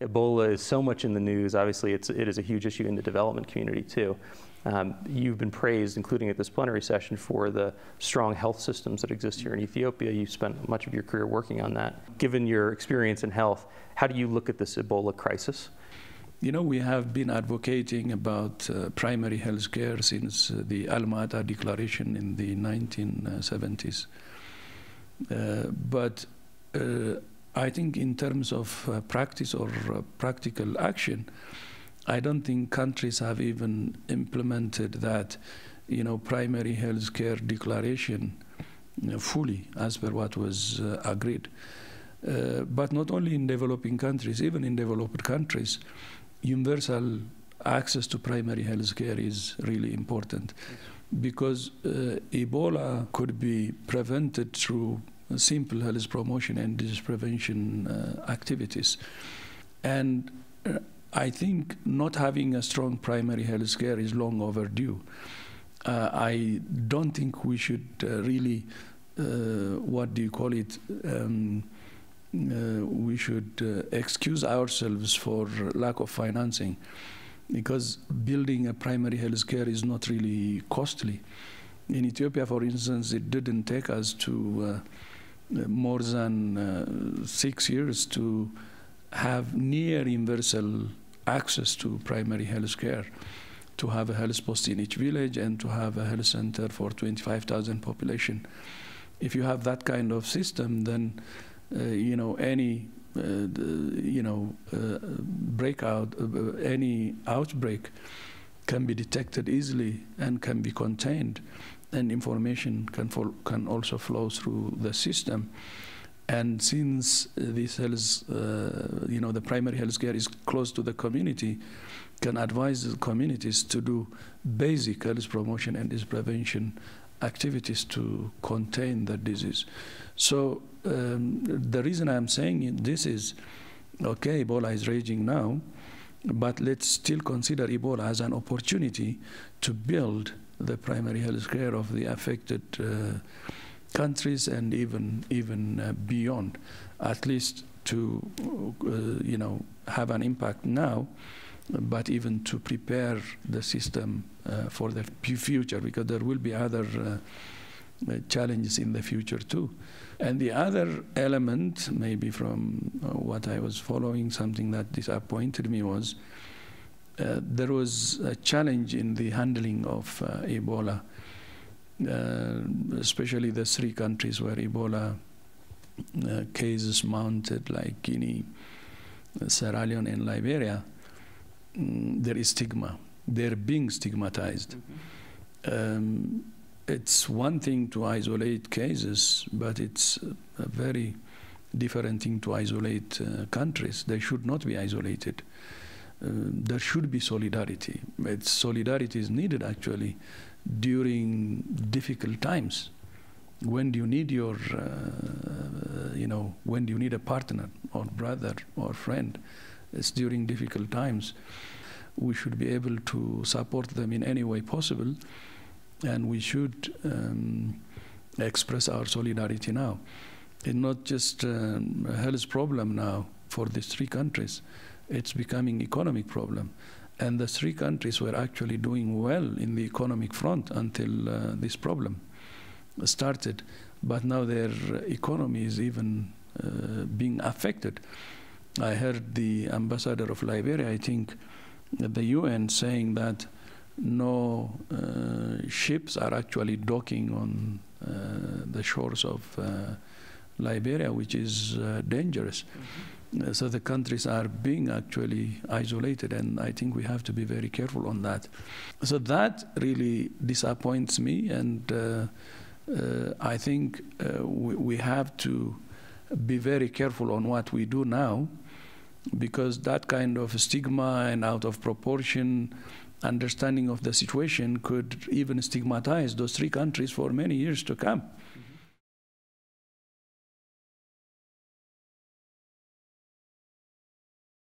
Ebola is so much in the news. Obviously, it's, it is a huge issue in the development community too. Um, you've been praised, including at this plenary session, for the strong health systems that exist here in Ethiopia. You spent much of your career working on that. Given your experience in health, how do you look at this Ebola crisis? You know, we have been advocating about uh, primary health care since uh, the Alma-Ata Declaration in the 1970s. Uh, but uh, I think in terms of uh, practice or uh, practical action, I don't think countries have even implemented that, you know, primary health care declaration you know, fully as per what was uh, agreed. Uh, but not only in developing countries, even in developed countries, universal access to primary health care is really important because uh, Ebola could be prevented through simple health promotion and disease prevention uh, activities. And uh, I think not having a strong primary health care is long overdue. Uh, I don't think we should uh, really, uh, what do you call it? Um, uh, we should excuse ourselves for lack of financing because building a primary health care is not really costly. In Ethiopia, for instance, it didn't take us to more than uh, six years to have near universal access to primary health care, to have a health post in each village and to have a health center for 25,000 population. If you have that kind of system, then uh, you know any uh, you know uh, breakout, uh, any outbreak can be detected easily and can be contained and information can, can also flow through the system. And since this health, uh, you know, the primary health care is close to the community, can advise the communities to do basic health promotion and disease prevention activities to contain the disease. So um, the reason I'm saying this is, okay, Ebola is raging now, but let's still consider Ebola as an opportunity to build the primary health care of the affected uh, countries and even even uh, beyond, at least to uh, you know have an impact now, but even to prepare the system uh, for the future because there will be other uh, uh, challenges in the future too. And the other element, maybe from what I was following, something that disappointed me was uh, there was a challenge in the handling of uh, Ebola, uh, especially the three countries where Ebola uh, cases mounted, like Guinea, Sierra Leone, and Liberia. Mm, there is stigma. They're being stigmatized. Mm-hmm. Um, it's one thing to isolate cases, but it's a very different thing to isolate uh, countries. They should not be isolated. Uh, there should be solidarity. But solidarity is needed actually during difficult times. When do you need your, uh, you know, when do you need a partner or brother or friend? It's during difficult times. We should be able to support them in any way possible, and we should um, express our solidarity now. It's not just um, a health problem now for these three countries it's becoming economic problem. And the three countries were actually doing well in the economic front until uh, this problem started. But now their economy is even uh, being affected. I heard the ambassador of Liberia, I think, at the UN saying that no uh, ships are actually docking on uh, the shores of uh, Liberia, which is uh, dangerous. Mm -hmm. So the countries are being actually isolated, and I think we have to be very careful on that. So that really disappoints me, and uh, uh, I think uh, we, we, have to be very careful on what we do now, because that kind of stigma and out of proportion understanding of the situation could even stigmatize those three countries for many years to come.